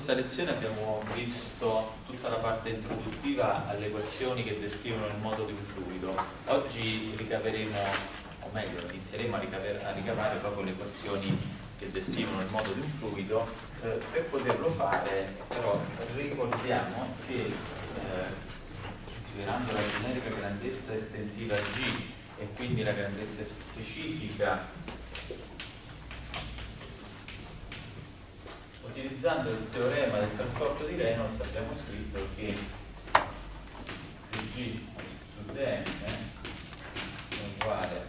questa lezione abbiamo visto tutta la parte introduttiva alle equazioni che descrivono il modo di un fluido. Oggi ricaveremo, o meglio, inizieremo a, ricaver, a ricavare proprio le equazioni che descrivono il modo di un fluido. Eh, per poterlo fare, però, ricordiamo che eh, considerando la generica grandezza estensiva G e quindi la grandezza specifica utilizzando il teorema del trasporto di Reynolds abbiamo scritto che G su dm è uguale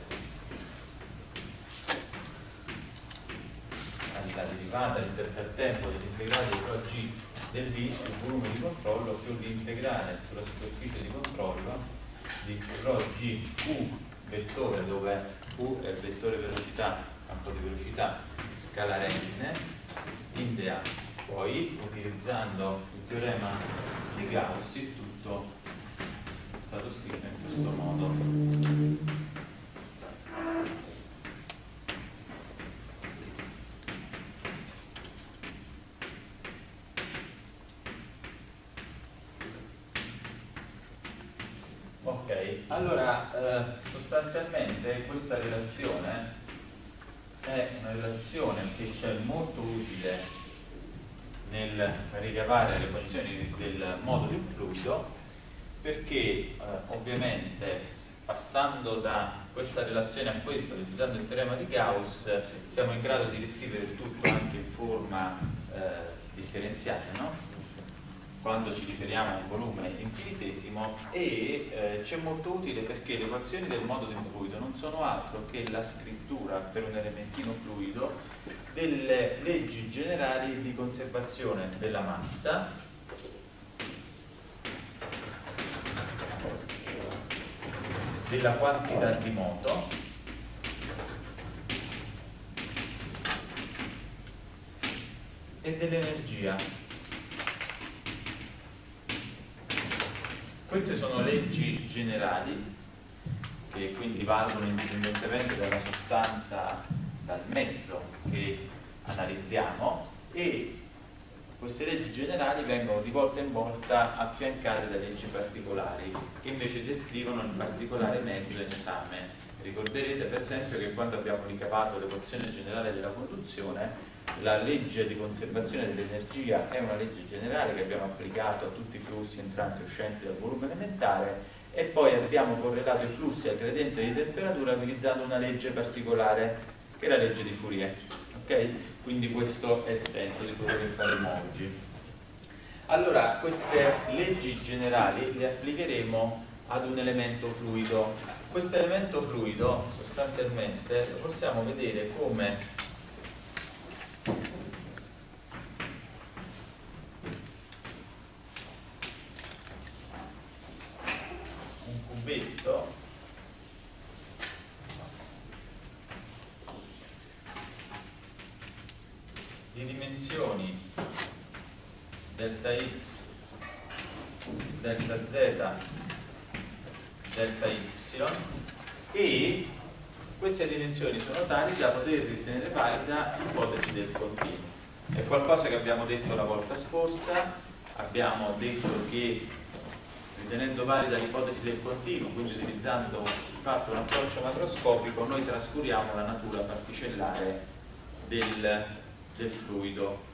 alla derivata rispetto al tempo dell'integrale di ρ G del V sul volume di controllo più l'integrale sulla superficie di controllo di ρ G Q vettore dove Q è il vettore velocità, campo di velocità scalare n Indea. Poi, utilizzando il teorema di Gauss, il tutto è stato scritto in questo modo. Ok, allora eh, sostanzialmente questa relazione è una relazione che c'è molto utile nel ricavare le equazioni del modo di un fluido perché eh, ovviamente passando da questa relazione a questa utilizzando il teorema di Gauss siamo in grado di riscrivere tutto anche in forma eh, differenziata no? Quando ci riferiamo a un volume infinitesimo e eh, c'è molto utile perché le equazioni del modo di un fluido non sono altro che la scrittura per un elementino fluido delle leggi generali di conservazione della massa. Della quantità di moto. E dell'energia Queste sono leggi generali che quindi valgono indipendentemente dalla sostanza, dal mezzo che analizziamo e queste leggi generali vengono di volta in volta affiancate da leggi particolari che invece descrivono il particolare mezzo in esame. Ricorderete per esempio che quando abbiamo ricavato l'equazione generale della conduzione la legge di conservazione dell'energia è una legge generale che abbiamo applicato a tutti i flussi entranti e uscenti dal volume elementare e poi abbiamo correlato i flussi al gradiente di temperatura utilizzando una legge particolare che è la legge di Fourier. Okay? Quindi questo è il senso di quello che faremo oggi. Allora, queste leggi generali le applicheremo ad un elemento fluido. Questo elemento fluido sostanzialmente lo possiamo vedere come un cubetto di dimensioni delta x, delta z, delta y e queste dimensioni sono tali da poter ritenere valida l'ipotesi del continuo. È qualcosa che abbiamo detto la volta scorsa, abbiamo detto che ritenendo valida l'ipotesi del continuo, quindi utilizzando di fatto un approccio macroscopico, noi trascuriamo la natura particellare del, del fluido.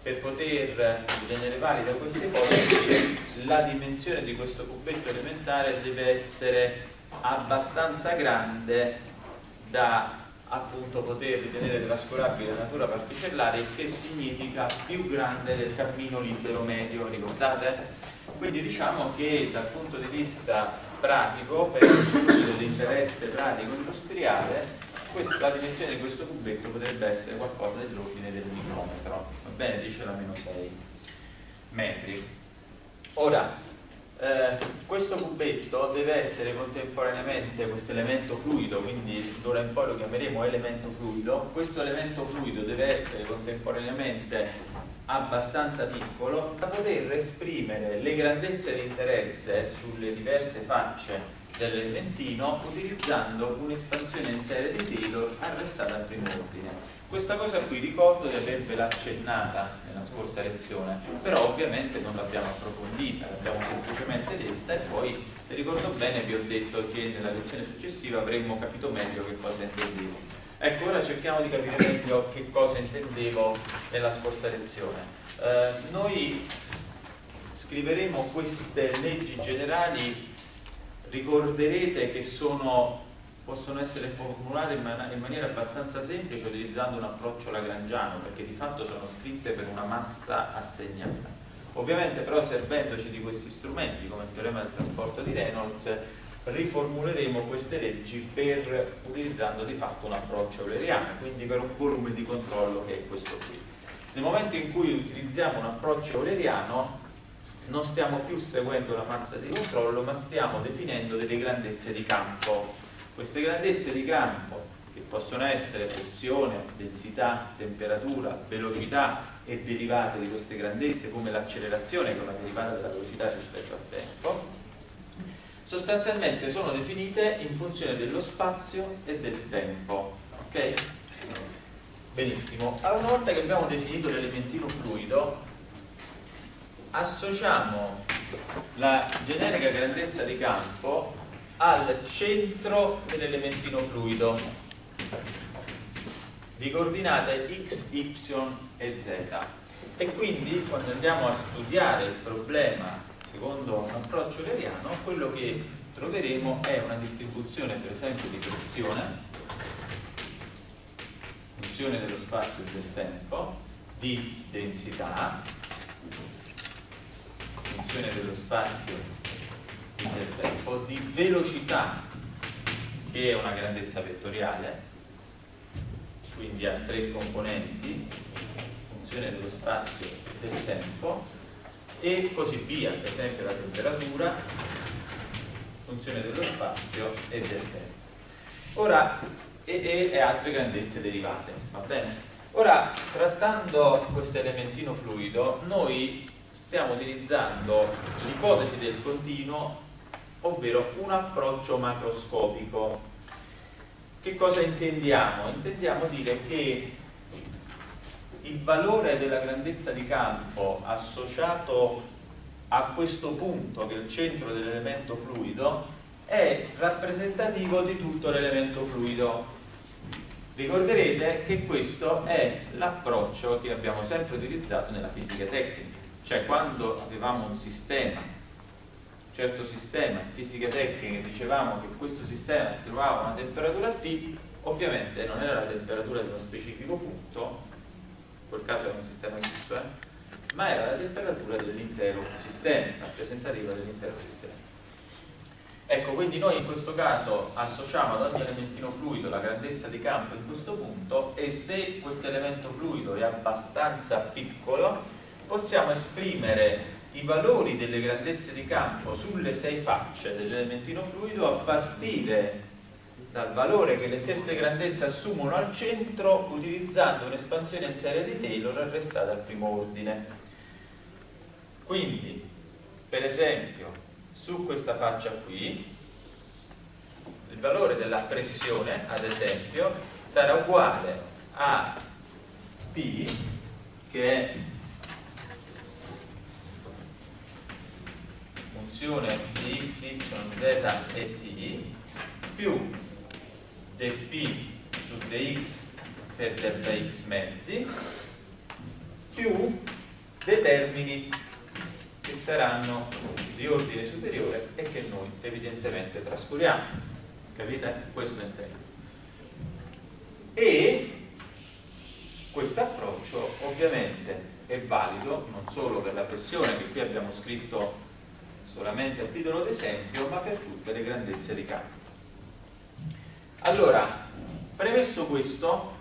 Per poter ritenere valida questa ipotesi, la dimensione di questo cubetto elementare deve essere abbastanza grande da appunto poter ritenere trascurabile la natura particellare che significa più grande del cammino libero medio, ricordate? Quindi diciamo che dal punto di vista pratico, per lo studio dell'interesse pratico industriale, questa, la dimensione di questo cubetto potrebbe essere qualcosa dell'ordine del micrometro, va bene? Dice la meno 6 metri. Ora, eh, questo cubetto deve essere contemporaneamente questo elemento fluido, quindi d'ora in poi lo chiameremo elemento fluido, questo elemento fluido deve essere contemporaneamente abbastanza piccolo da poter esprimere le grandezze di interesse sulle diverse facce dell'elementino utilizzando un'espansione in serie di Arrestata al primo ordine. Questa cosa qui ricordo di avervela accennata nella scorsa lezione, però ovviamente non l'abbiamo approfondita, l'abbiamo semplicemente detta e poi, se ricordo bene, vi ho detto che nella lezione successiva avremmo capito meglio che cosa intendevo. Ecco, ora cerchiamo di capire meglio che cosa intendevo nella scorsa lezione. Eh, noi scriveremo queste leggi generali ricorderete che sono, possono essere formulate in, man in, maniera abbastanza semplice utilizzando un approccio lagrangiano perché di fatto sono scritte per una massa assegnata. Ovviamente però servendoci di questi strumenti come il teorema del trasporto di Reynolds riformuleremo queste leggi per, utilizzando di fatto un approccio euleriano quindi per un volume di controllo che è questo qui. Nel momento in cui utilizziamo un approccio euleriano non stiamo più seguendo una massa di controllo ma stiamo definendo delle grandezze di campo queste grandezze di campo che possono essere pressione, densità, temperatura, velocità e derivate di queste grandezze come l'accelerazione che è una derivata della velocità rispetto al tempo sostanzialmente sono definite in funzione dello spazio e del tempo ok? benissimo allora, una volta che abbiamo definito l'elementino fluido associamo la generica grandezza di campo al centro dell'elementino fluido. Di coordinate x, y e z. E quindi quando andiamo a studiare il problema secondo un approccio leriano quello che troveremo è una distribuzione per esempio di pressione funzione dello spazio e del tempo di densità funzione dello spazio e del tempo, di velocità, che è una grandezza vettoriale, quindi ha tre componenti, funzione dello spazio e del tempo, e così via, per esempio la temperatura, funzione dello spazio e del tempo. Ora, e, e altre grandezze derivate, va bene? Ora, trattando questo elementino fluido, noi stiamo utilizzando l'ipotesi del continuo, ovvero un approccio macroscopico. Che cosa intendiamo? Intendiamo dire che il valore della grandezza di campo associato a questo punto, che è il centro dell'elemento fluido, è rappresentativo di tutto l'elemento fluido. Ricorderete che questo è l'approccio che abbiamo sempre utilizzato nella fisica tecnica cioè quando avevamo un sistema, certo sistema in fisica tecnica dicevamo che questo sistema si trovava a una temperatura T, ovviamente non era la temperatura di uno specifico punto, in quel caso era un sistema giusto, eh? ma era la temperatura dell'intero sistema, rappresentativa dell'intero sistema. Ecco, quindi noi in questo caso associamo ad ogni elementino fluido la grandezza di campo in questo punto e se questo elemento fluido è abbastanza piccolo, possiamo esprimere i valori delle grandezze di campo sulle sei facce dell'elementino fluido a partire dal valore che le stesse grandezze assumono al centro utilizzando un'espansione in serie di Taylor arrestata al primo ordine. Quindi, per esempio, su questa faccia qui, il valore della pressione, ad esempio, sarà uguale a P, che è funzione di x, y, z e t più dp su dx per delta x mezzi più dei termini che saranno di ordine superiore e che noi evidentemente trascuriamo capite? questo è il tema e questo approccio ovviamente è valido non solo per la pressione che qui abbiamo scritto solamente a titolo d'esempio, ma per tutte le grandezze di campo. Allora, premesso questo,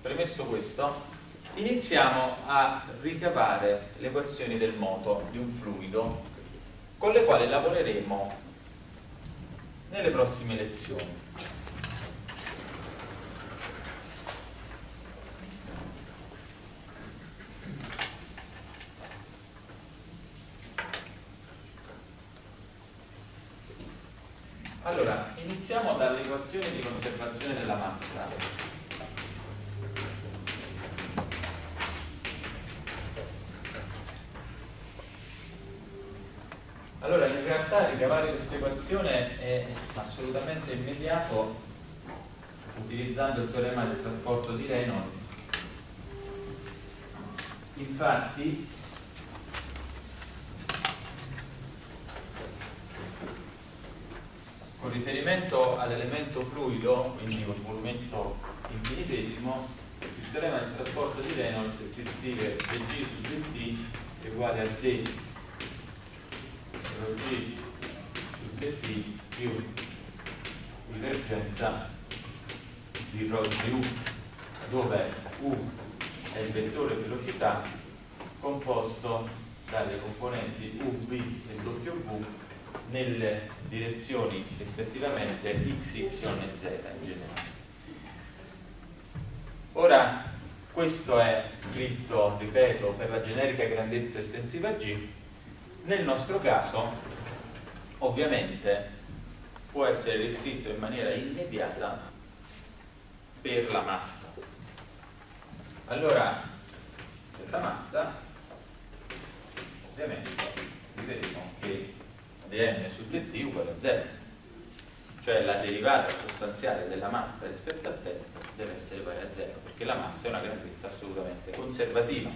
premesso questo iniziamo a ricavare le equazioni del moto di un fluido con le quali lavoreremo nelle prossime lezioni. Allora, iniziamo dall'equazione di conservazione della massa. Allora, in realtà ricavare questa equazione è assolutamente immediato utilizzando il teorema del trasporto di Reynolds. Infatti, Con riferimento all'elemento fluido, quindi col movimento infinitesimo, il teorema del trasporto di Reynolds si scrive dg su dt è uguale a d rho g su dt più divergenza di rho di u, dove u è il vettore velocità composto dalle componenti uv e w nelle direzioni rispettivamente x, y e z in generale. Ora, questo è scritto, ripeto, per la generica grandezza estensiva G. Nel nostro caso, ovviamente, può essere riscritto in maniera immediata per la massa. Allora, per la massa, ovviamente, scriveremo che dm su dt uguale a 0 cioè la derivata sostanziale della massa rispetto al tempo deve essere pari a 0 perché la massa è una grandezza assolutamente conservativa.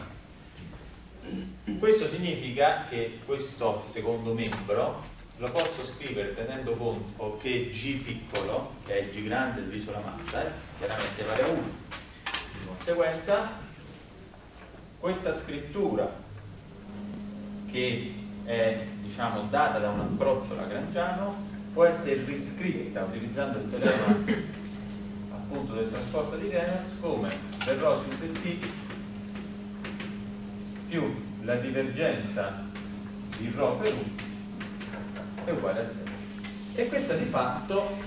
Questo significa che questo secondo membro lo posso scrivere tenendo conto che g piccolo che è g grande diviso la massa è chiaramente pari a 1 di conseguenza questa scrittura che è diciamo, data da un approccio lagrangiano può essere riscritta utilizzando il teorema appunto del trasporto di Reynolds come per rho su dt più la divergenza di rho per u è uguale a 0 e questa di fatto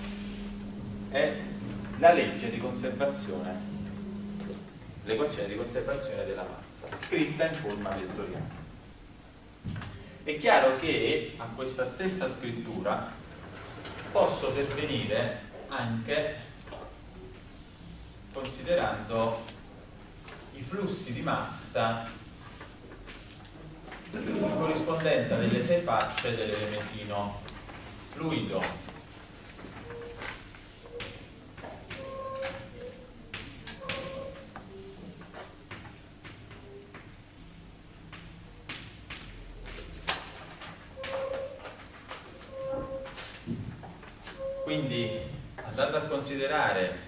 è la legge di conservazione l'equazione di conservazione della massa scritta in forma vettoriale è chiaro che a questa stessa scrittura posso pervenire anche considerando i flussi di massa in corrispondenza delle sei facce dell'elementino fluido considerare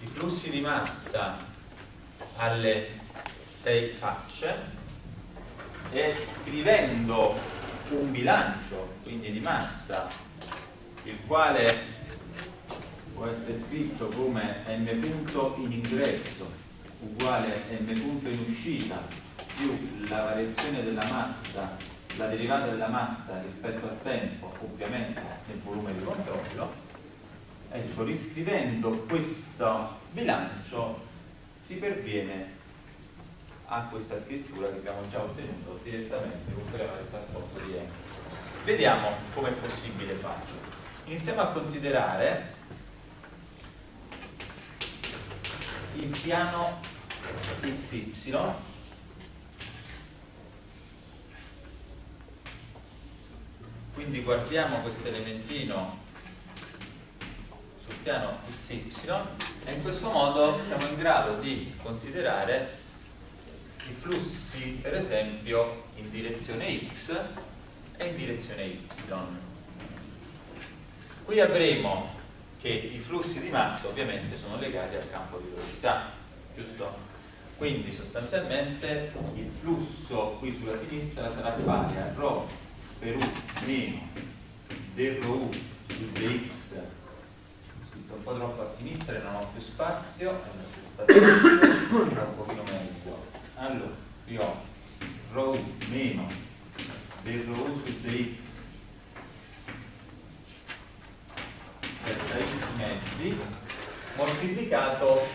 i flussi di massa alle sei facce e scrivendo un bilancio, quindi di massa, il quale può essere scritto come m punto in ingresso uguale m punto in uscita più la variazione della massa la derivata della massa rispetto al tempo, ovviamente nel volume di controllo, ecco, riscrivendo questo bilancio si perviene a questa scrittura che abbiamo già ottenuto direttamente con del trasporto di Enco. Vediamo come è possibile farlo. Iniziamo a considerare il piano XY quindi guardiamo questo elementino sul piano xy e in questo modo siamo in grado di considerare i flussi per esempio in direzione x e in direzione y qui avremo che i flussi di massa ovviamente sono legati al campo di velocità giusto? quindi sostanzialmente il flusso qui sulla sinistra sarà pari a ρ per u meno del rho u su dx scritto un po' troppo a sinistra e non ho più spazio allora un pochino meglio. Allora qui ho rho u meno del rho u su dx delta x mezzi moltiplicato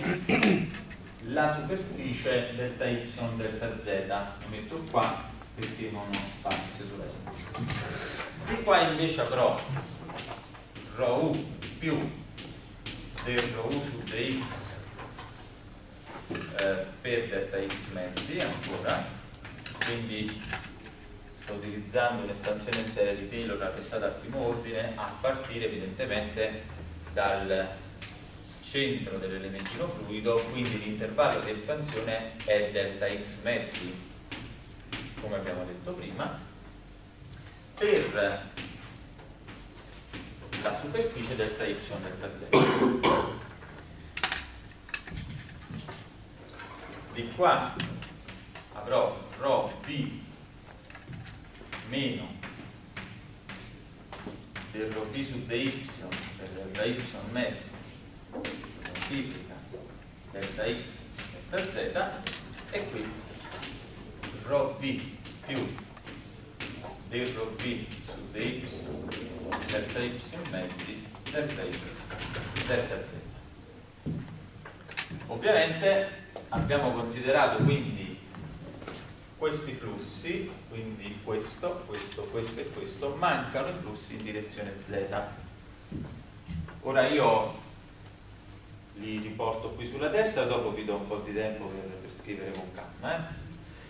la superficie delta y delta z. Lo metto qua perché non ho spazio sulla sinistra. E qua invece avrò rho u più del rho u su dx eh, per delta x mezzi ancora. Quindi sto utilizzando un'espansione in serie di Taylor attestata al primo ordine a partire evidentemente dal centro dell'elementino fluido quindi l'intervallo di espansione è delta x mezzi come abbiamo detto prima, per la superficie delta y delta z. Di qua avrò ρ v meno del ρ v su dy per delta y mezzi moltiplica delta x delta z e qui rho v più. Del rho v su dy delta y mezzi delta x delta z ovviamente abbiamo considerato quindi questi flussi quindi questo, questo, questo e questo mancano i flussi in direzione z. Ora io li riporto qui sulla destra dopo vi do un po' di tempo per, per scrivere con calma eh?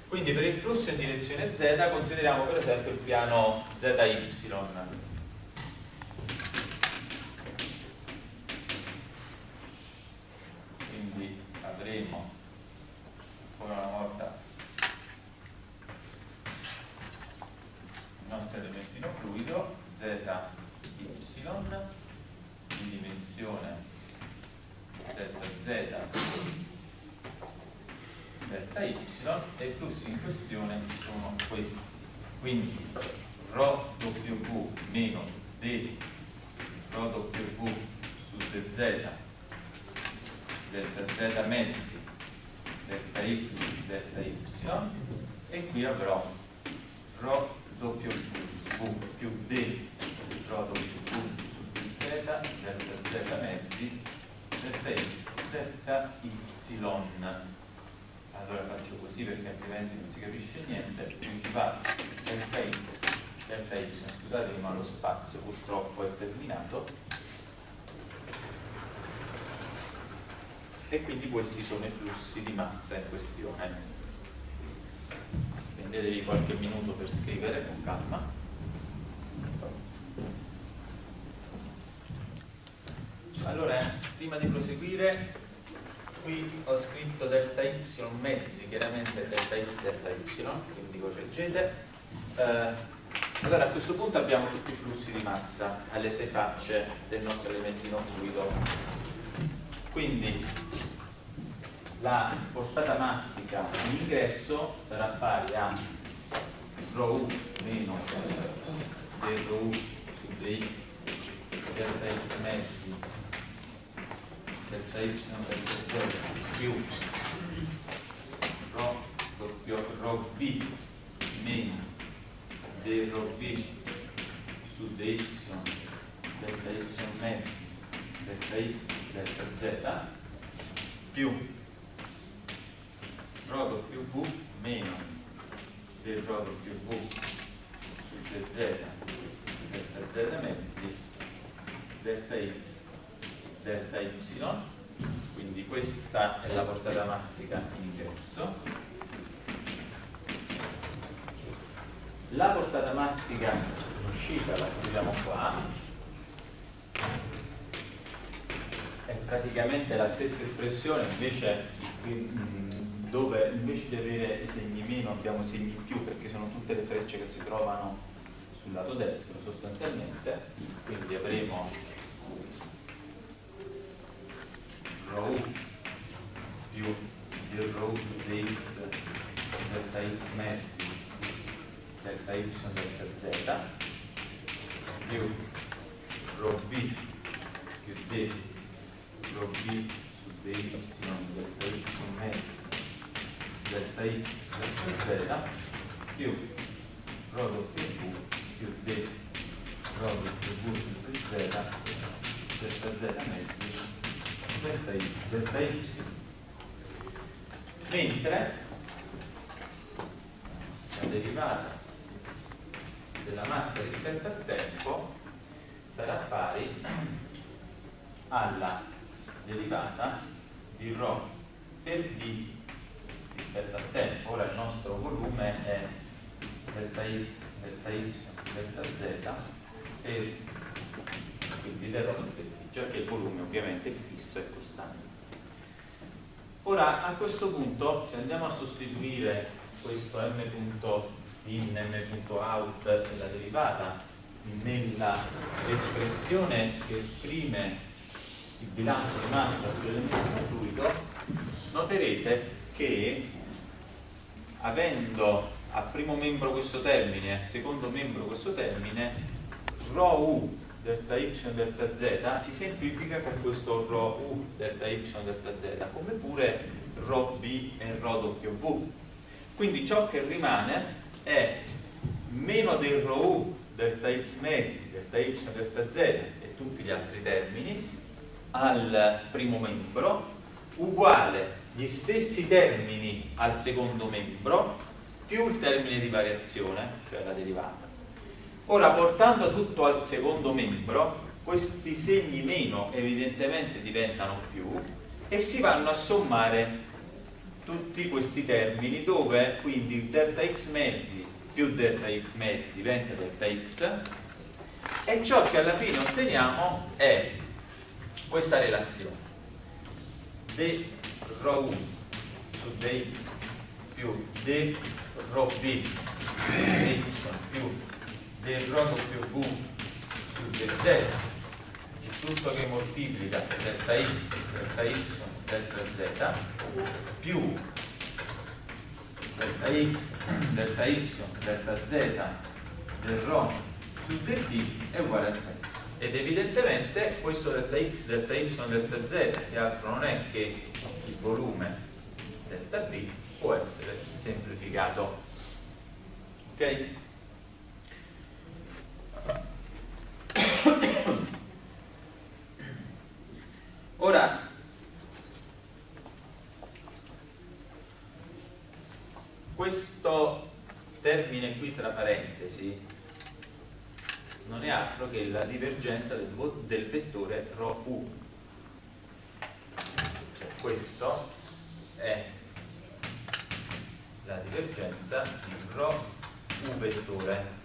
Quindi per il flusso in direzione z consideriamo per esempio il piano ZY. Quindi avremo ancora una volta il nostro elementino fluido ZY in dimensione delta z delta y e i flussi in questione sono questi. Quindi ρ W meno d massa in questione prendetevi qualche minuto per scrivere con calma allora prima di proseguire qui ho scritto delta y mezzi, chiaramente delta x delta y, quindi correggete. Eh, allora a questo punto abbiamo tutti i flussi di massa alle sei facce del nostro elementino fluido. Quindi la portata massica in ingresso sarà pari a rho u meno del rho u su dx delta x mezzi delta y delta z più rho doppio rho v meno d rho v su dy delta y mezzi delta x delta z più rho doppio v meno del rho doppio v su dz delta z mezzi delta x delta y, quindi questa è la portata massica in ingresso. La portata massica in uscita la scriviamo qua, è praticamente la stessa espressione, invece dove invece di avere i segni meno abbiamo segni più perché sono tutte le frecce che si trovano sul lato destro sostanzialmente, quindi avremo rho più del rho su dx delta x mezzi delta y delta z più rho b più d rho b su dy delta y mezzi delta x delta z più rho doppio v più d rho doppio v su dz delta z mezzi delta x, delta y. Mentre, derivata della massa rispetto al tempo sarà pari alla derivata di ρ per d rispetto al tempo. Ora il nostro volume è delta x, delta y, delta z per quindi del ρ per d, già che il volume ovviamente è fisso e costante. Ora a questo punto se andiamo a sostituire questo m.in, m.out e la derivata nella espressione che esprime il bilancio di massa sull'elemento fluido, noterete che avendo a primo membro questo termine e a secondo membro questo termine, ρ u delta y delta z si semplifica con questo ρ u delta y delta z, come pure ρ b e ρ w. Quindi ciò che rimane è meno del ρ u delta x mezzi, delta y delta z e tutti gli altri termini al primo membro uguale gli stessi termini al secondo membro più il termine di variazione, cioè la derivata. Ora, portando tutto al secondo membro, questi segni meno evidentemente diventano più e si vanno a sommare tutti questi termini dove quindi delta x mezzi più delta x mezzi diventa delta x e ciò che alla fine otteniamo è questa relazione De ρ1 su dx più d ρb su dx più d ρ più v su dz il tutto che moltiplica delta x, delta y, delta z più delta x, delta y, delta z del ρ su dt è uguale a 0 ed evidentemente questo delta x, delta y, delta z che altro non è che il volume delta b può essere semplificato ok? ora questo termine qui tra parentesi non è altro che la divergenza del, del vettore ρu. Cioè questo è la divergenza di ρu vettore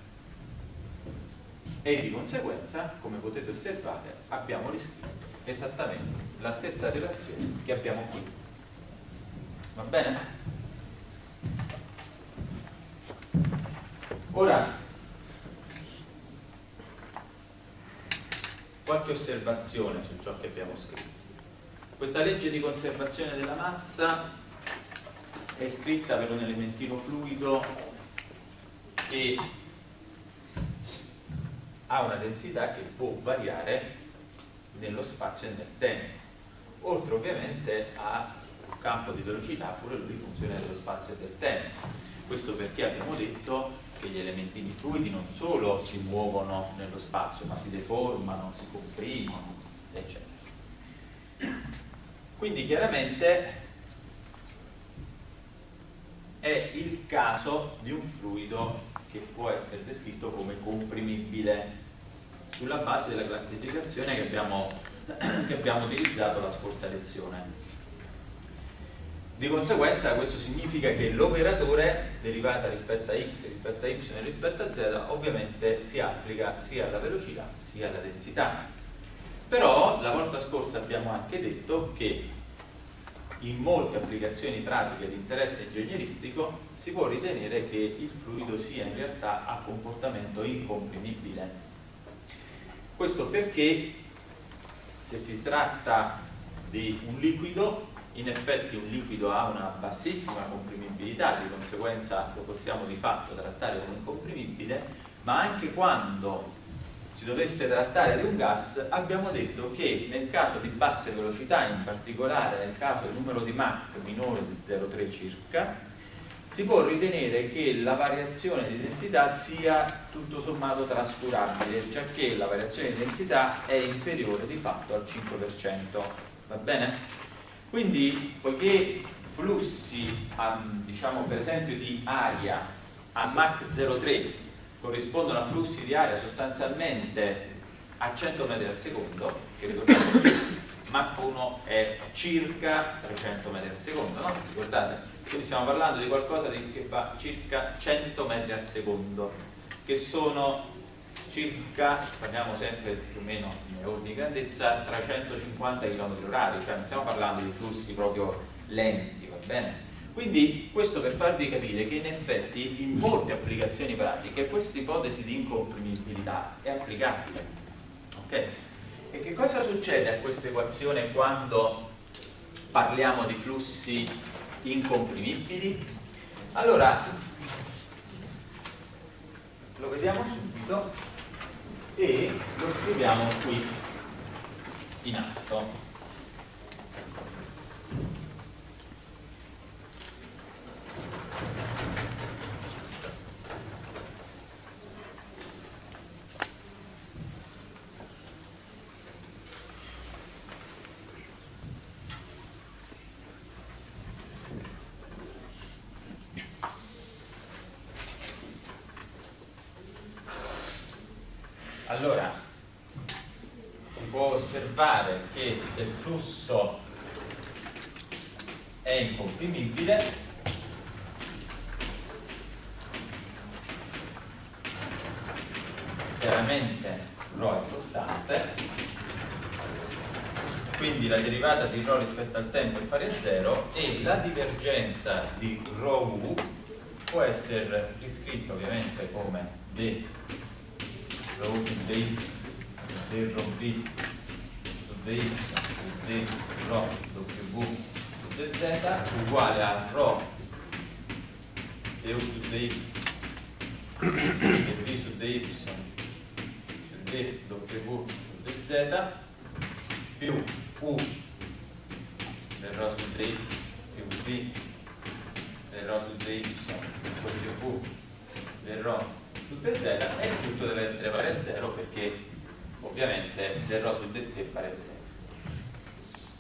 e di conseguenza, come potete osservare, abbiamo riscritto esattamente la stessa relazione che abbiamo qui. Va bene? Ora qualche osservazione su ciò che abbiamo scritto. Questa legge di conservazione della massa è scritta per un elementino fluido che ha una densità che può variare nello spazio e nel tempo, oltre ovviamente a un campo di velocità pure lui funziona nello spazio e del tempo. Questo perché abbiamo detto che gli elementini fluidi non solo si muovono nello spazio, ma si deformano, si comprimono, eccetera. Quindi chiaramente è il caso di un fluido che può essere descritto come comprimibile sulla base della classificazione che abbiamo, che abbiamo utilizzato la scorsa lezione. Di conseguenza questo significa che l'operatore derivata rispetto a x, rispetto a y rispetto a z ovviamente si applica sia alla velocità sia alla densità. Però la volta scorsa abbiamo anche detto che in molte applicazioni pratiche di interesse ingegneristico si può ritenere che il fluido sia in realtà a comportamento incomprimibile. Questo perché se si tratta di un liquido in effetti un liquido ha una bassissima comprimibilità, di conseguenza lo possiamo di fatto trattare come incomprimibile, ma anche quando si dovesse trattare di un gas abbiamo detto che nel caso di basse velocità, in particolare nel caso del numero di Mach minore di 0,3 circa, si può ritenere che la variazione di densità sia tutto sommato trascurabile, già che la variazione di densità è inferiore di fatto al 5%. Va bene? Quindi, poiché flussi, diciamo per esempio di aria a Mach 03 corrispondono a flussi di aria sostanzialmente a 100 metri al secondo, che ricordate Mach 1 è circa 300 metri al secondo, no? Ricordate? Quindi stiamo parlando di qualcosa che va circa 100 metri al secondo, che sono circa, parliamo sempre più o meno in ordine di grandezza, 350 km h cioè non stiamo parlando di flussi proprio lenti, va bene? Quindi questo per farvi capire che in effetti in molte applicazioni pratiche questa ipotesi di incomprimibilità è applicabile. Ok? E che cosa succede a questa equazione quando parliamo di flussi incomprimibili? Allora, lo vediamo subito e lo scriviamo qui in alto. Allora, si può osservare che se il flusso è incomprimibile, chiaramente ρ è costante, quindi la derivata di ρ rispetto al tempo è pari a 0 e la divergenza di ρu può essere riscritta ovviamente come d rho su dx d rho su d rho w su dz uguale a rho du su dx e b su dy su w su dz più u del rho su dx più b del rho su dy più v del rho su dz e tutto deve essere pari a 0 perché ovviamente rho su è pari a 0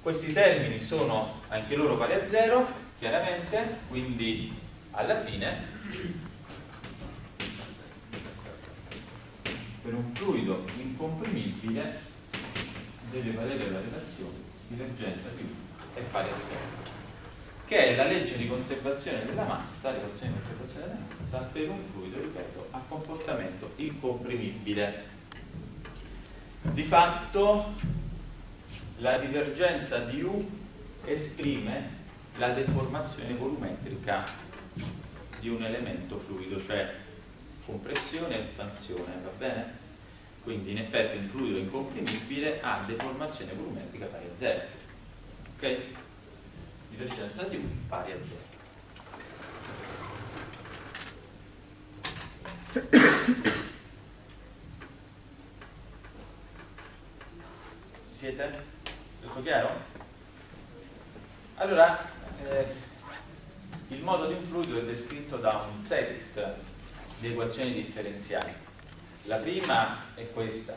questi termini sono anche loro pari a 0 chiaramente quindi alla fine per un fluido incomprimibile deve valere la relazione divergenza più è pari a 0 che è la legge di conservazione della massa, relazione di conservazione della massa per un fluido, ripeto, a comportamento incomprimibile. Di fatto la divergenza di U esprime la deformazione volumetrica di un elemento fluido, cioè compressione e espansione, va bene? Quindi in effetti un fluido incomprimibile ha deformazione volumetrica pari a 0. Ok? divergenza di U pari a 0. Siete? Tutto chiaro? Allora, eh, il modo di un fluido è descritto da un set di equazioni differenziali. La prima è questa,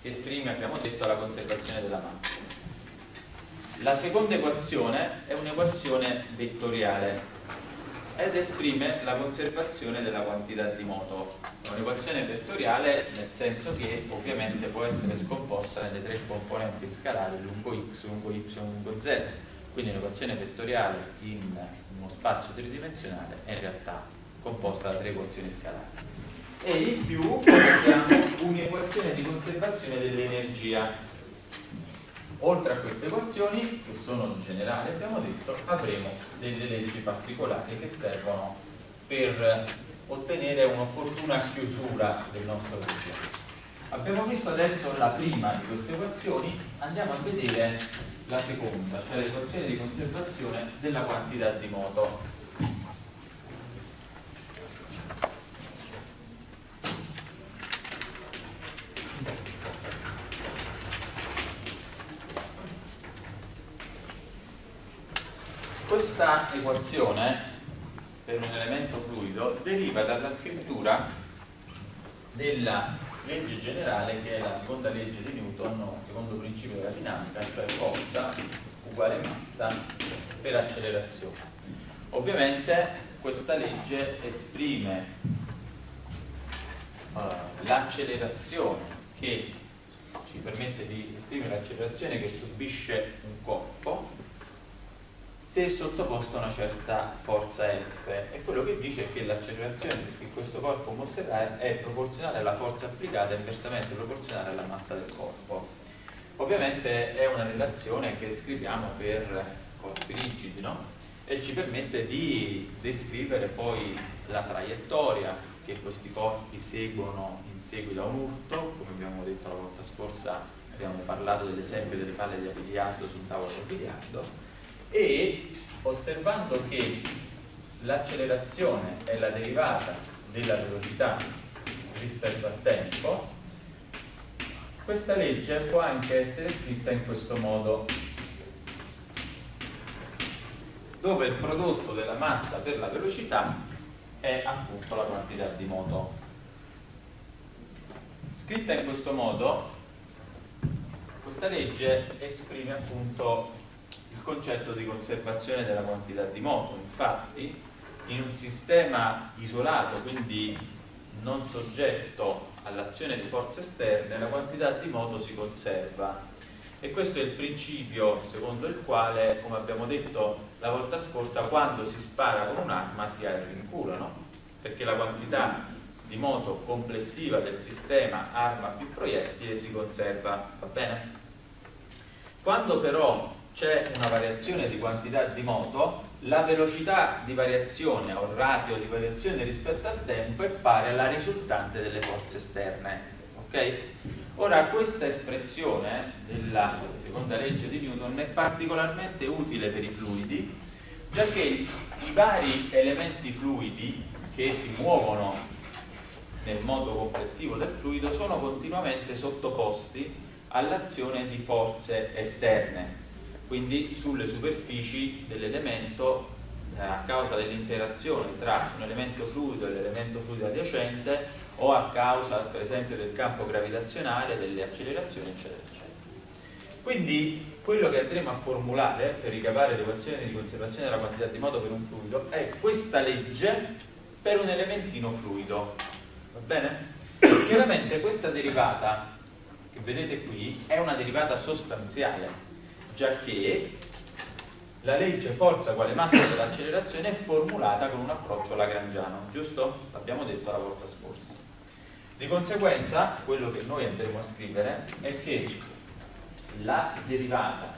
che esprime, abbiamo detto, la conservazione della massa. La seconda equazione è un'equazione vettoriale ed esprime la conservazione della quantità di moto. È un'equazione vettoriale nel senso che ovviamente può essere scomposta nelle tre componenti scalari lungo x, lungo y, lungo z. Quindi un'equazione vettoriale in uno spazio tridimensionale è in realtà composta da tre equazioni scalari. E in più abbiamo un'equazione di conservazione dell'energia Oltre a queste equazioni, che sono generali, abbiamo detto, avremo delle leggi particolari che servono per ottenere un'opportuna chiusura del nostro problema. Abbiamo visto adesso la prima di queste equazioni, andiamo a vedere la seconda, cioè l'equazione di conservazione della quantità di moto. Questa equazione per un elemento fluido deriva dalla scrittura della legge generale che è la seconda legge di Newton, secondo principio della dinamica, cioè forza uguale massa per accelerazione. Ovviamente questa legge esprime uh, l'accelerazione che ci permette di esprimere l'accelerazione che subisce un corpo se è sottoposto a una certa forza F e quello che dice è che l'accelerazione che questo corpo mostrerà è proporzionale alla forza applicata e inversamente proporzionale alla massa del corpo. Ovviamente è una relazione che scriviamo per corpi rigidi no? e ci permette di descrivere poi la traiettoria che questi corpi seguono in seguito a un urto, come abbiamo detto la volta scorsa abbiamo parlato dell'esempio delle palle di biliardo sul tavolo del biliardo e osservando che l'accelerazione è la derivata della velocità rispetto al tempo, questa legge può anche essere scritta in questo modo, dove il prodotto della massa per la velocità è appunto la quantità di moto. Scritta in questo modo, questa legge esprime appunto concetto di conservazione della quantità di moto. Infatti, in un sistema isolato, quindi non soggetto all'azione di forze esterne, la quantità di moto si conserva. E questo è il principio secondo il quale, come abbiamo detto la volta scorsa, quando si spara con un'arma si ha il rinculo, no? Perché la quantità di moto complessiva del sistema arma più proiettile si conserva, va bene? Quando però c'è una variazione di quantità di moto, la velocità di variazione o il ratio di variazione rispetto al tempo è pari alla risultante delle forze esterne. Okay? Ora questa espressione della seconda legge di Newton è particolarmente utile per i fluidi, già che i vari elementi fluidi che si muovono nel modo complessivo del fluido sono continuamente sottoposti all'azione di forze esterne quindi sulle superfici dell'elemento eh, a causa dell'interazione tra un elemento fluido e l'elemento fluido adiacente o a causa per esempio del campo gravitazionale, delle accelerazioni eccetera eccetera. Quindi quello che andremo a formulare per ricavare l'equazione di conservazione della quantità di moto per un fluido è questa legge per un elementino fluido. Va bene? Chiaramente questa derivata che vedete qui è una derivata sostanziale già che la legge forza quale massa dell'accelerazione è formulata con un approccio lagrangiano, giusto? L'abbiamo detto la volta scorsa. Di conseguenza, quello che noi andremo a scrivere è che la derivata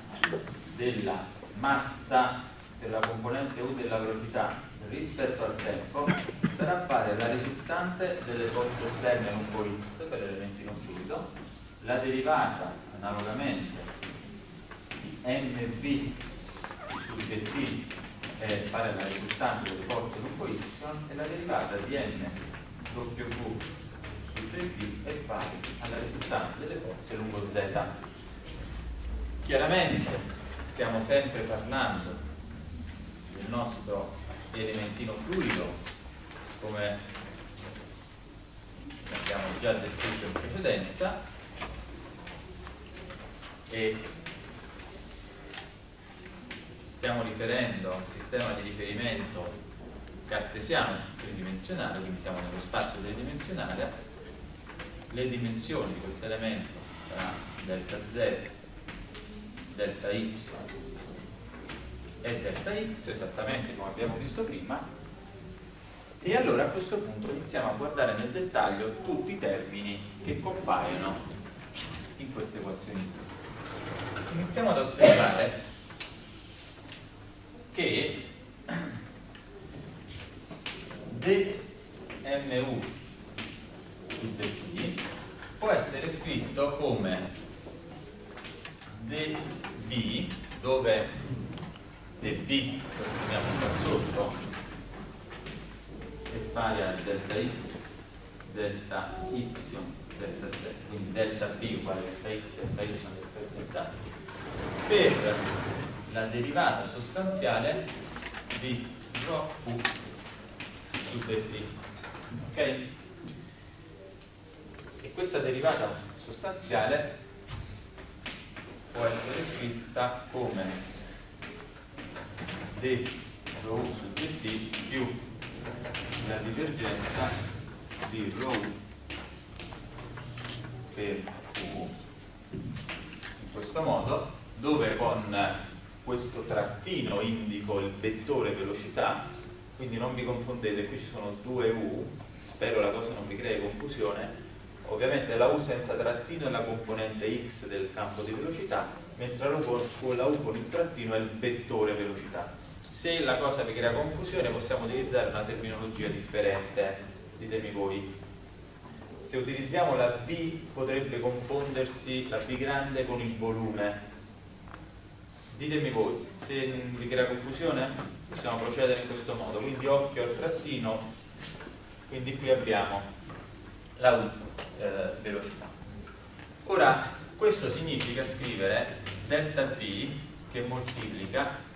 della massa della componente U della velocità rispetto al tempo sarà pari alla risultante delle forze esterne un po' x per elementi non fluido, la derivata analogamente mv su dt è pari alla risultante delle forze lungo y e la derivata di mw su dt è pari alla risultante delle forze lungo z. Chiaramente stiamo sempre parlando del nostro elementino fluido come abbiamo già descritto in precedenza e stiamo riferendo a un sistema di riferimento cartesiano tridimensionale, quindi siamo nello spazio tridimensionale, le dimensioni di questo elemento saranno delta z, delta y e delta x, esattamente come abbiamo visto prima, e allora a questo punto iniziamo a guardare nel dettaglio tutti i termini che compaiono in queste equazioni. Iniziamo ad osservare che dmu su dt può essere scritto come db dove db lo scriviamo qua sotto è pari a delta x delta y delta z quindi delta b uguale delta x delta y delta z per la derivata sostanziale di rho u su dt. Ok? E questa derivata sostanziale può essere scritta come d rho su dt più la divergenza di rho per u in questo modo dove con questo trattino indico il vettore velocità quindi non vi confondete qui ci sono due u spero la cosa non vi crei confusione. Ovviamente la u senza trattino è la componente x del campo di velocità mentre la u con, la u con il trattino è il vettore velocità. Se la cosa vi crea confusione possiamo utilizzare una terminologia differente ditemi voi. Se utilizziamo la V potrebbe confondersi la V grande con il volume ditemi voi se vi crea confusione possiamo procedere in questo modo. Quindi occhio al trattino quindi qui abbiamo la eh, velocità. Ora questo significa scrivere delta V che moltiplica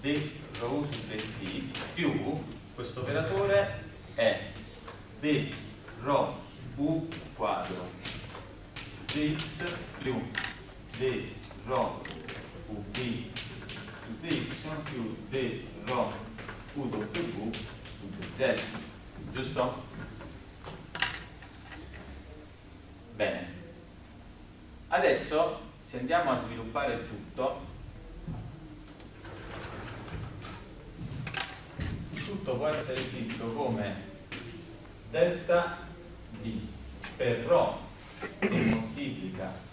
d rho su dt più questo operatore è d rho u quadro dx più d rho uv su dy più d rho u w su dz giusto? bene adesso se andiamo a sviluppare il tutto tutto può essere scritto come delta d per ρ che moltiplica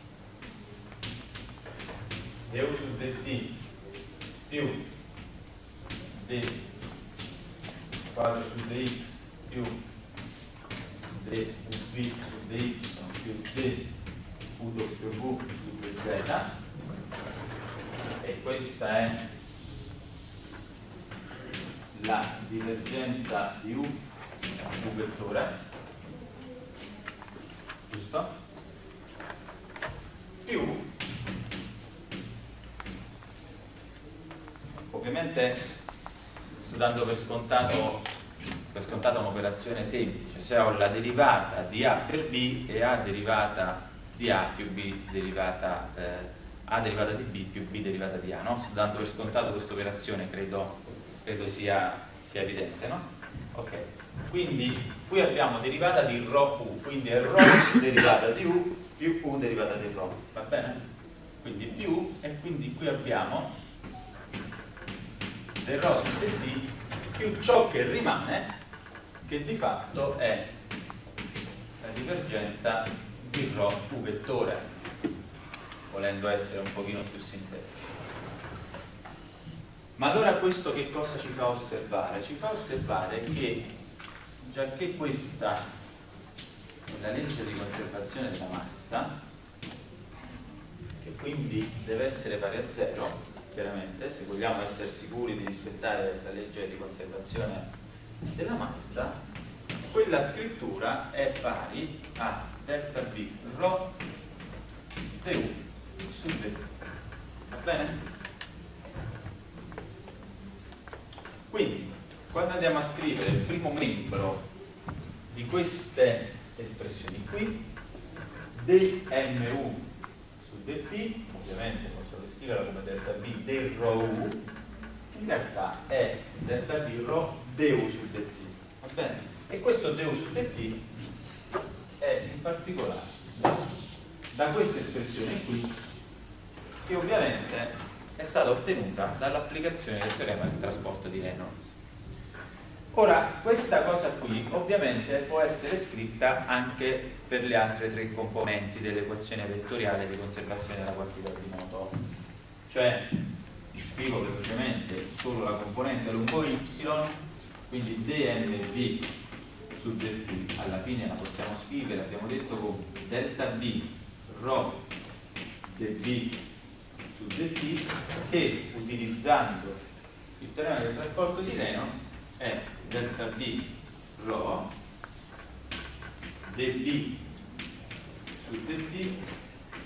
du su dt più d quadro su dx più d uv su dy più d uw su dz e questa è la divergenza di u u vettore giusto? Più ovviamente sto dando per scontato per scontato un'operazione semplice, se ho la derivata di A per B e A derivata di A più B derivata eh, A derivata di B più B derivata di A, no? Sto dando per scontato questa operazione, credo, credo sia, sia evidente, no? Ok, quindi qui abbiamo derivata di ρ u, quindi è ρ derivata di u più u derivata di ρ, va bene? Quindi più e quindi qui abbiamo del ρ su dt più ciò che rimane che di fatto è la divergenza di ρ u vettore volendo essere un pochino più sintetico ma allora questo che cosa ci fa osservare? ci fa osservare che già che questa è la legge di conservazione della massa che quindi deve essere pari a zero chiaramente se vogliamo essere sicuri di rispettare la legge di conservazione della massa quella scrittura è pari a delta B rho du su d va bene? quindi quando andiamo a scrivere il primo membro di queste espressioni qui dmu su dt ovviamente posso riscriverla come delta b del rho u in realtà è delta b rho du su dt va bene? e questo du su dt è in particolare da questa espressione qui che ovviamente è stata ottenuta dall'applicazione del teorema del trasporto di Reynolds Ora, questa cosa qui ovviamente può essere scritta anche per le altre tre componenti dell'equazione vettoriale di conservazione della quantità di moto. Cioè, scrivo velocemente solo la componente lungo y, quindi dnv su dt, alla fine la possiamo scrivere, abbiamo detto come delta b rho dv su dt, che utilizzando il teorema del trasporto di Reynolds è delta B rho dB su dt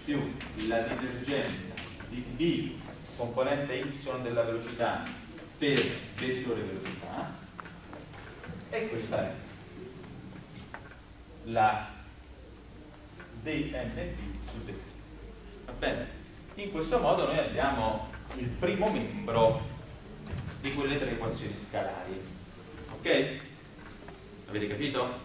più la divergenza di B componente y della velocità per vettore velocità e questa è la dnb su dt va bene? in questo modo noi abbiamo il primo membro di quelle tre equazioni scalari ok? avete capito?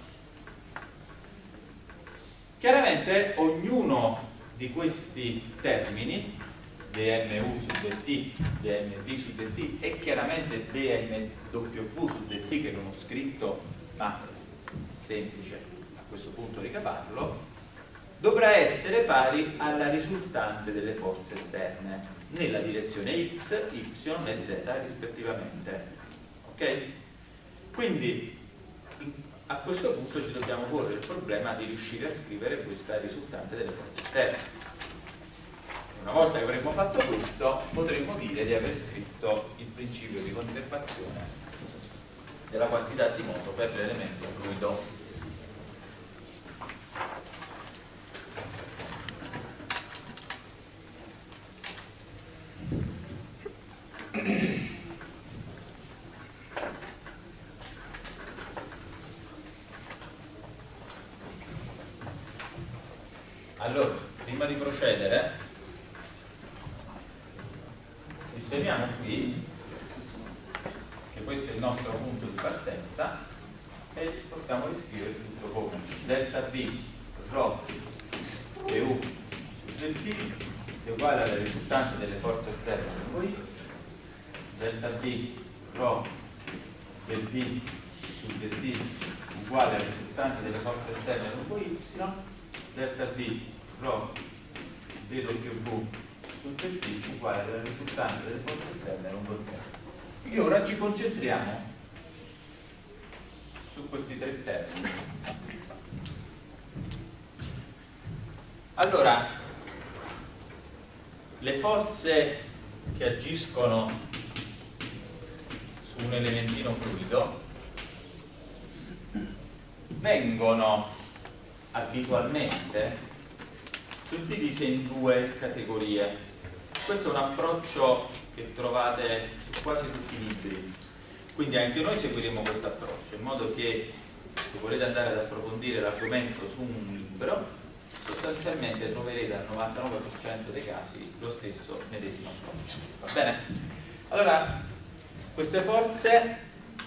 Chiaramente ognuno di questi termini, DMU su DT, DMV su DT e chiaramente DMW su DT che non ho scritto ma è semplice a questo punto ricavarlo, dovrà essere pari alla risultante delle forze esterne nella direzione x, y e z rispettivamente. Ok? Quindi a questo punto ci dobbiamo porre il problema di riuscire a scrivere questa risultante delle forze esterne. Una volta che avremo fatto questo, potremo dire di aver scritto il principio di conservazione della quantità di moto per l'elemento fluido. Allora, prima di procedere, sistemiamo qui, che questo è il nostro punto di partenza, e possiamo riscrivere tutto come delta V rho U su dt è uguale alla risultante delle forze esterne lungo x, delta V rho del V su dt uguale alla risultante delle forze esterne lungo y delta V rho dW su dt uguale alla risultante delle forze esterne lungo z. Quindi ora ci concentriamo su questi tre termini. Allora, le forze che agiscono su un elementino fluido vengono abitualmente suddivise in due categorie. Questo è un approccio che trovate su quasi tutti i libri, quindi anche noi seguiremo questo approccio, in modo che se volete andare ad approfondire l'argomento su un libro, sostanzialmente troverete al 99% dei casi lo stesso medesimo approccio. Va bene? Allora, queste forze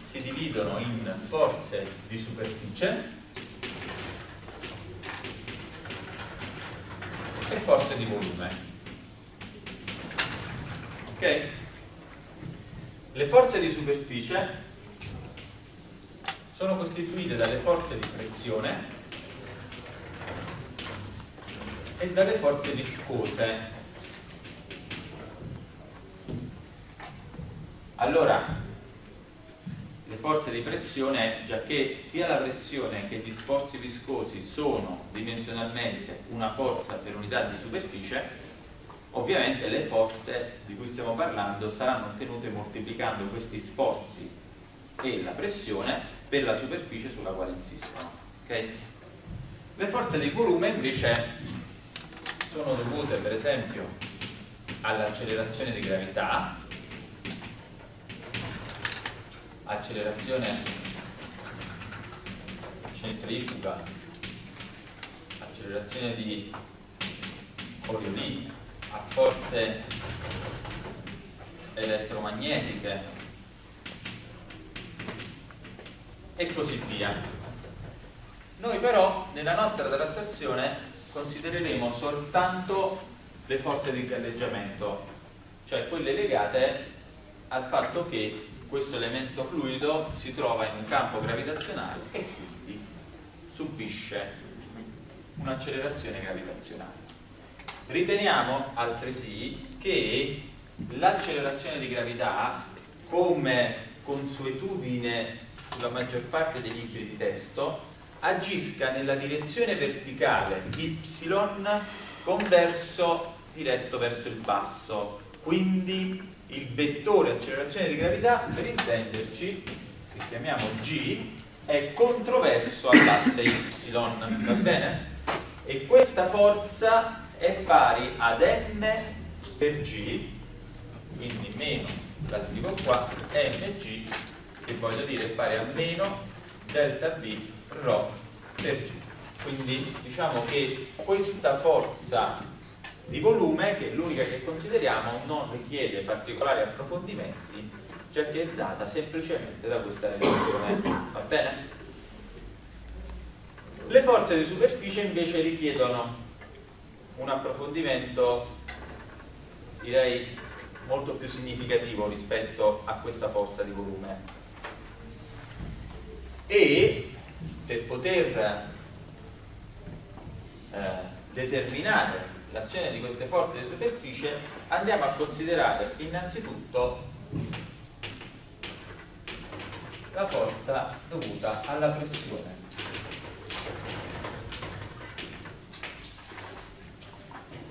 si dividono in forze di superficie, e forze di volume. Ok? Le forze di superficie sono costituite dalle forze di pressione e dalle forze viscose. Allora, le forze di pressione, già che sia la pressione che gli sforzi viscosi sono dimensionalmente una forza per unità di superficie, ovviamente le forze di cui stiamo parlando saranno ottenute moltiplicando questi sforzi e la pressione per la superficie sulla quale insistono. Okay? Le forze di volume invece sono dovute per esempio all'accelerazione di gravità accelerazione centrifuga, accelerazione di Coriolis a forze elettromagnetiche e così via. Noi però nella nostra trattazione considereremo soltanto le forze di galleggiamento, cioè quelle legate al fatto che questo elemento fluido si trova in un campo gravitazionale e quindi subisce un'accelerazione gravitazionale. Riteniamo altresì che l'accelerazione di gravità, come consuetudine sulla maggior parte dei libri di testo, agisca nella direzione verticale y con verso diretto verso il basso, quindi il vettore accelerazione di gravità, per intenderci, che chiamiamo G, è controverso all'asse Y, va bene? E questa forza è pari ad M per G, quindi meno, la scrivo qua, mg, che voglio dire è pari a meno delta V ρ per G. Quindi diciamo che questa forza di volume, che è l'unica che consideriamo, non richiede particolari approfondimenti, già che è data semplicemente da questa relazione. Va bene? Le forze di superficie invece richiedono un approfondimento direi molto più significativo rispetto a questa forza di volume. E per poter eh, determinare l'azione di queste forze di superficie andiamo a considerare innanzitutto la forza dovuta alla pressione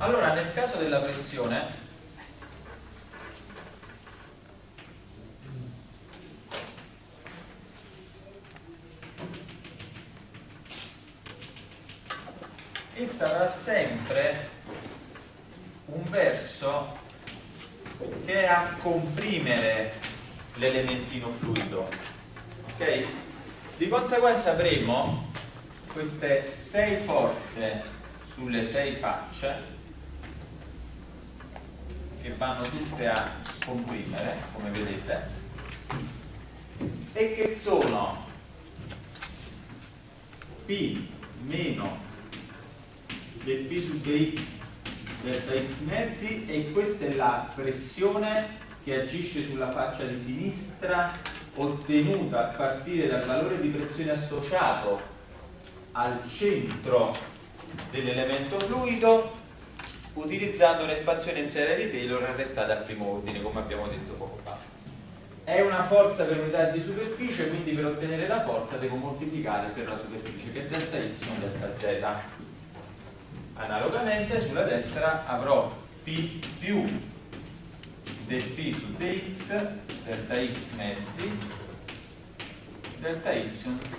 allora nel caso della pressione essa sarà sempre un verso che è a comprimere l'elementino fluido ok? di conseguenza avremo queste sei forze sulle sei facce che vanno tutte a comprimere come vedete e che sono P meno del P su dx delta x mezzi e questa è la pressione che agisce sulla faccia di sinistra ottenuta a partire dal valore di pressione associato al centro dell'elemento fluido utilizzando un'espansione in serie di Taylor arrestata al primo ordine come abbiamo detto poco fa è una forza per unità di superficie quindi per ottenere la forza devo moltiplicare per la superficie che è delta y delta z Analogamente sulla destra avrò P più del P su dx delta x mezzi delta y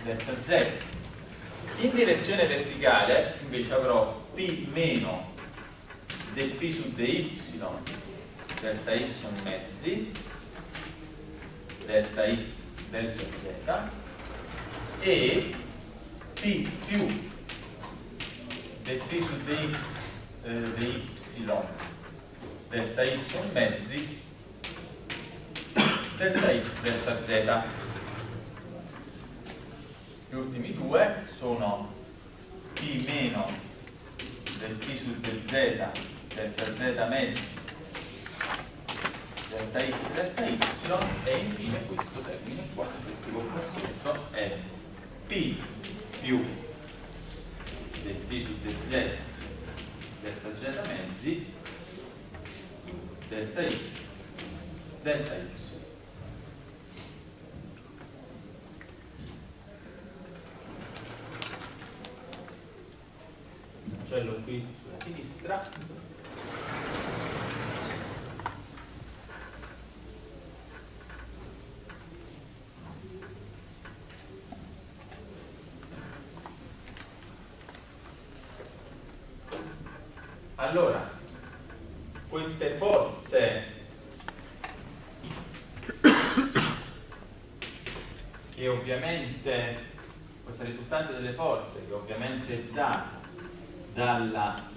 delta z. In direzione verticale invece avrò P meno del P su dy delta y mezzi delta x delta z e P più del t su dx eh, delta y mezzi delta x delta z. Gli ultimi due sono p meno del t su dz delta z mezzi. Delta x delta y e infine questo termine qua che scrivo qua sotto è p più del p su dz delta z mezzi delta x delta y. Cancello qui sulla sinistra Allora, queste forze che ovviamente, questa risultante delle forze che ovviamente è data dalla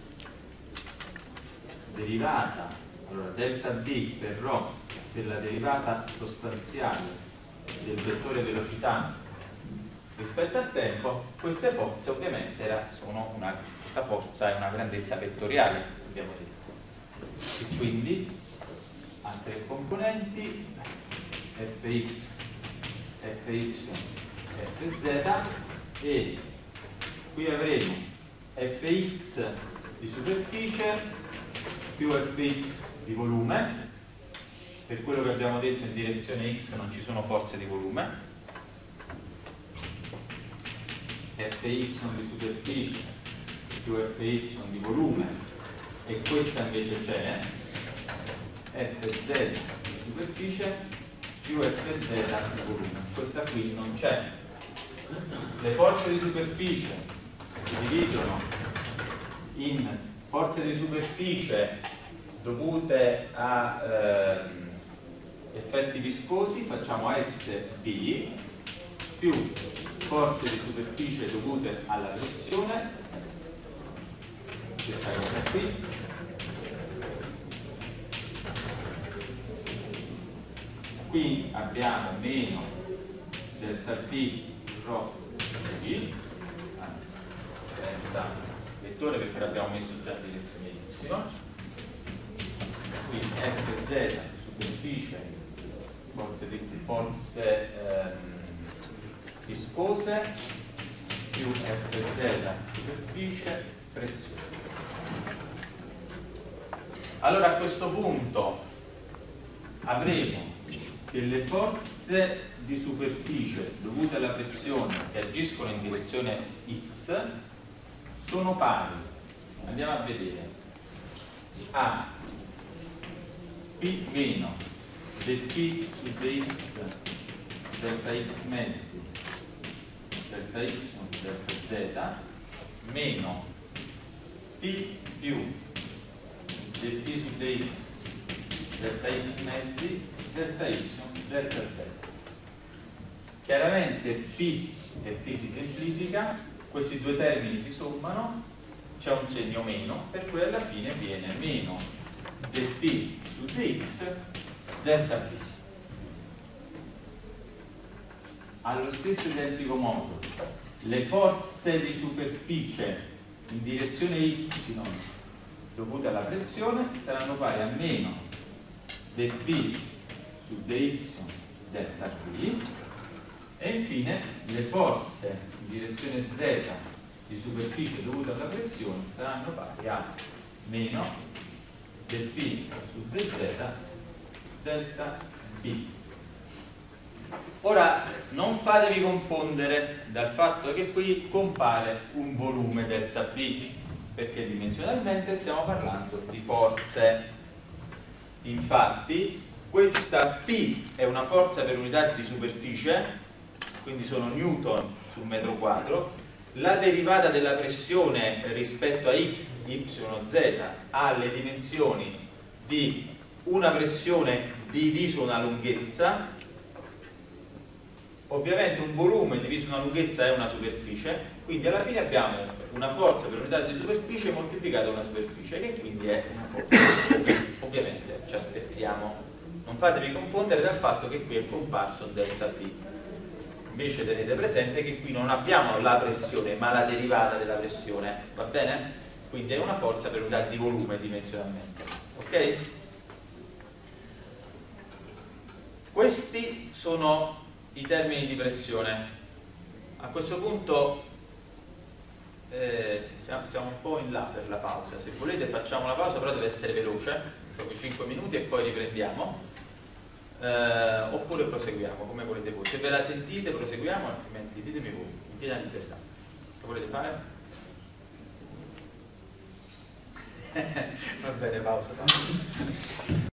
derivata, allora delta B per ρ della derivata sostanziale del vettore velocità rispetto al tempo, queste forze ovviamente sono una questa forza è una grandezza vettoriale, abbiamo detto. E quindi ha tre componenti, fx, fy, fz e qui avremo fx di superficie più fx di volume. Per quello che abbiamo detto in direzione x non ci sono forze di volume. Fy di superficie più Fy di volume. E questa invece c'è Fz di superficie più Fz di volume. Questa qui non c'è. Le forze di superficie si dividono in forze di superficie dovute a ehm, effetti viscosi facciamo SB più forze di superficie dovute alla pressione. Questa cosa qui. Qui abbiamo meno delta P rho forza vettore perché l'abbiamo messo già in direzione y qui Fz superficie forze, forze ehm, viscose più Fz superficie pressione. Allora a questo punto avremo che le forze di superficie dovute alla pressione che agiscono in direzione x sono pari. Andiamo a vedere. A P meno dp su dx delta x mezzi delta y delta z meno P più dp su dx delta x mezzi delta y delta z. Chiaramente P e P si semplifica questi due termini si sommano c'è un segno meno per cui alla fine viene meno dp su dx delta p. Allo stesso identico modo, le forze di superficie in direzione y dovute alla pressione saranno pari a meno dp su dy delta p e infine le forze direzione z di superficie dovute alla pressione saranno pari a meno del P su dz delta B. Ora non fatevi confondere dal fatto che qui compare un volume delta P perché dimensionalmente stiamo parlando di forze. Infatti questa P è una forza per unità di superficie, quindi sono newton su metro quadro, la derivata della pressione rispetto a x, y, z ha le dimensioni di una pressione diviso una lunghezza ovviamente un volume diviso una lunghezza è una superficie quindi alla fine abbiamo una forza per unità di superficie moltiplicata da una superficie che quindi è una forza. Ovviamente ci aspettiamo. Non fatevi confondere dal fatto che qui è comparso delta P invece tenete presente che qui non abbiamo la pressione ma la derivata della pressione va bene? quindi è una forza per unità di volume dimensionalmente ok? questi sono i termini di pressione a questo punto eh, siamo un po' in là per la pausa se volete facciamo la pausa però deve essere veloce proprio 5 minuti e poi riprendiamo eh, oppure proseguiamo come volete voi se ve la sentite proseguiamo altrimenti ditemi voi in piena libertà che volete fare? va bene pausa, pausa.